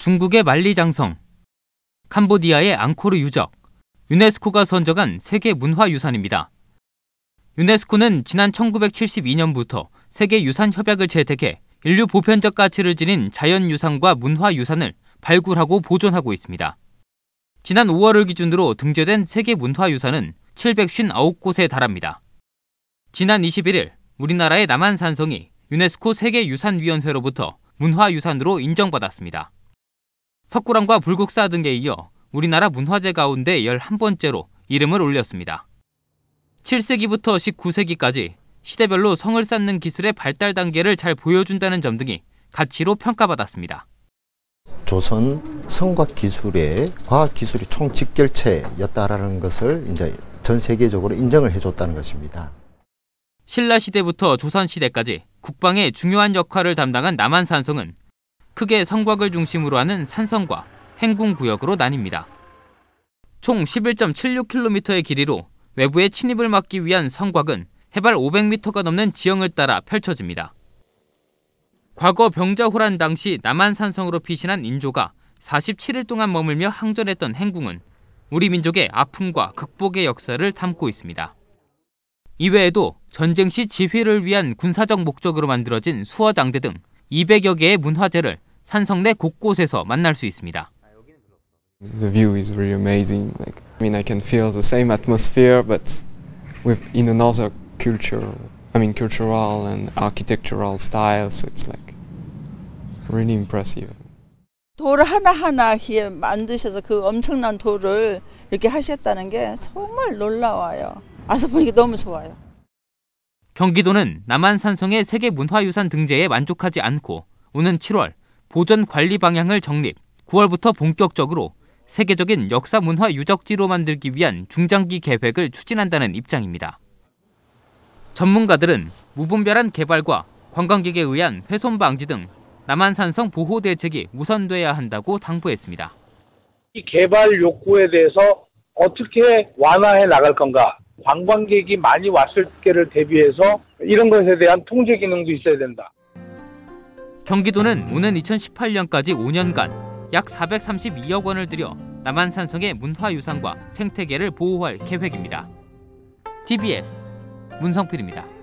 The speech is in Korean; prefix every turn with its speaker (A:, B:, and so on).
A: 중국의 만리장성, 캄보디아의 앙코르 유적, 유네스코가 선정한 세계 문화유산입니다. 유네스코는 지난 1972년부터 세계 유산 협약을 채택해 인류 보편적 가치를 지닌 자연유산과 문화유산을 발굴하고 보존하고 있습니다. 지난 5월을 기준으로 등재된 세계 문화유산은 759곳에 달합니다. 지난 21일 우리나라의 남한산성이 유네스코 세계유산위원회로부터 문화유산으로 인정받았습니다. 석굴암과 불국사 등에 이어 우리나라 문화재 가운데 11번째로 이름을 올렸습니다. 7세기부터 19세기까지 시대별로 성을 쌓는 기술의 발달 단계를 잘 보여준다는 점 등이 가치로 평가받았습니다.
B: 조선 성곽 기술의 과학 기술이 총 직결체였다라는 것을 이제 전 세계적으로 인정을 해줬다는 것입니다.
A: 신라 시대부터 조선 시대까지 국방의 중요한 역할을 담당한 남한산성은 크게 성곽을 중심으로 하는 산성과 행궁 구역으로 나뉩니다. 총 11.76km의 길이로 외부의 침입을 막기 위한 성곽은 해발 500m가 넘는 지형을 따라 펼쳐집니다. 과거 병자호란 당시 남한산성으로 피신한 인조가 47일 동안 머물며 항전했던 행궁은 우리 민족의 아픔과 극복의 역사를 담고 있습니다. 이외에도 전쟁 시 지휘를 위한 군사적 목적으로 만들어진 수어장대 등 200여 개의 문화재를 산성 내 곳곳에서 만날 수 있습니다.
C: The view is really amazing. Like, I mean, I can feel the same atmosphere, but with in another culture. I mean, cultural and architectural style. So it's like really impressive.
D: 돌 하나하나 만드셔서 그 엄청난 돌을 이렇게 하셨다는 게 정말 놀라워요. 와서 보니까 너무 좋아요.
A: 경기도는 남한산성의 세계문화유산 등재에 만족하지 않고 오는 7월 보전 관리 방향을 정립, 9월부터 본격적으로 세계적인 역사 문화 유적지로 만들기 위한 중장기 계획을 추진한다는 입장입니다. 전문가들은 무분별한 개발과 관광객에 의한 훼손 방지 등 남한산성 보호 대책이 우선돼야 한다고 당부했습니다.
E: 이 개발 욕구에 대해서 어떻게 완화해 나갈 건가? 관광객이 많이 왔을 때를 대비해서 이런 것에 대한 통제 기능도 있어야 된다.
A: 경기도는 오는 2018년까지 5년간 약 432억 원을 들여 남한산성의 문화유산과 생태계를 보호할 계획입니다. TBS 문성필입니다.